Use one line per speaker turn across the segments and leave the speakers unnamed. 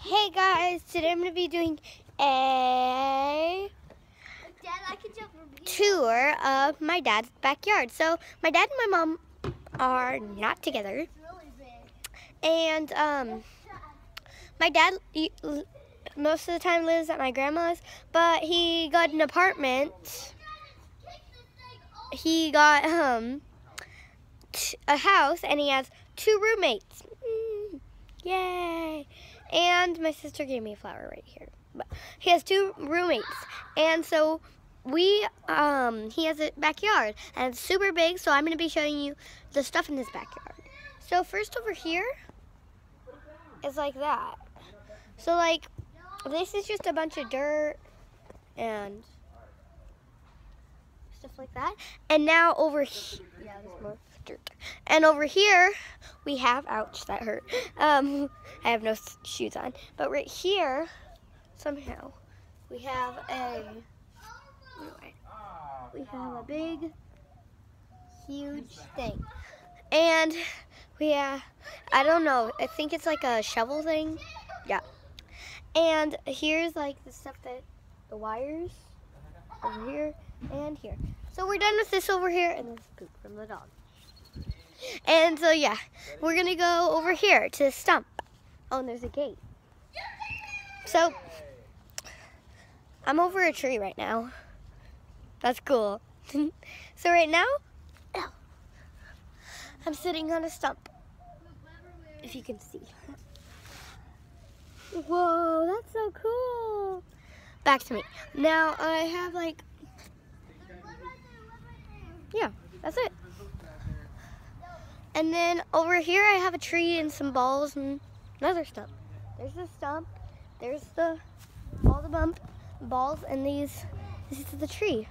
Hey guys, today I'm going to be doing a
Dad, I can jump
tour of my dad's backyard. So my dad and my mom are not together,
It's really big.
and um, my dad most of the time lives at my grandma's, but he got an apartment. He got um a house, and he has two roommates. Mm, yay! And my sister gave me a flower right here. But he has two roommates, and so we um he has a backyard and it's super big. So I'm gonna be showing you the stuff in his backyard. So first over here is like that. So like this is just a bunch of dirt and stuff like that. And now over here, yeah, there's more. And over here we have, ouch, that hurt. Um, I have no shoes on, but right here somehow we have a, we have a big, huge thing, and we have, I don't know, I think it's like a shovel thing, yeah. And here's like the stuff that the wires over here and here. So we're done with this over here, and this poop from the dog. And so yeah, we're gonna go over here to the stump. Oh, and there's a gate. So I'm over a tree right now. That's cool. so right now, I'm sitting on a stump. If you can see. Whoa, that's so cool. Back to me. Now I have like, yeah, that's it. And then over here I have a tree and some balls and another stump. There's the stump. There's the all the bump balls and these. This is the tree.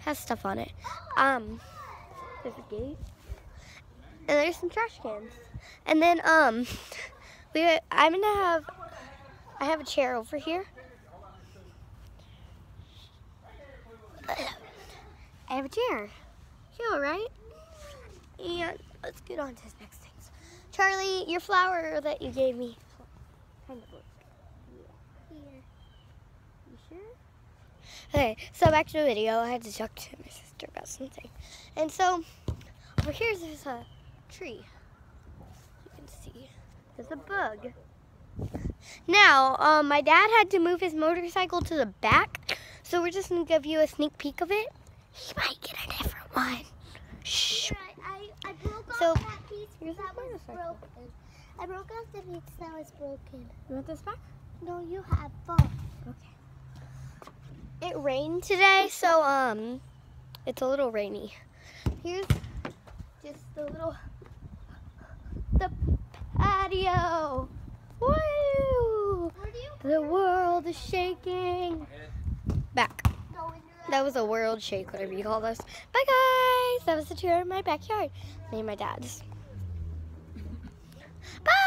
Has stuff on it. Um, there's a gate. And there's some trash cans. And then um, we I'm gonna have I have a chair over here. I have a chair. Chill, right? And let's get on to the next things. Charlie, your flower that you gave me. Kind of look. Here. You sure? Okay, so back to the video. I had to talk to my sister about something. And so, over here there's a tree. You can see. There's a bug. Now, um, my dad had to move his motorcycle to the back, so we're just gonna give you a sneak peek of it. He might get a different one. Shh.
I, I, I broke off
So,
that piece
here's
that
the
was
motorcycle.
broken. I broke off the piece that was broken.
You want this back?
No, you have fun.
Okay. It rained today, so um, it's a little rainy. Here's just the little the patio. Woo!
Where do you
The world is shaking. Back. That was a world shake, whatever you call this. Bye, guys. That was the tour of my backyard. Me and my dad's. Bye.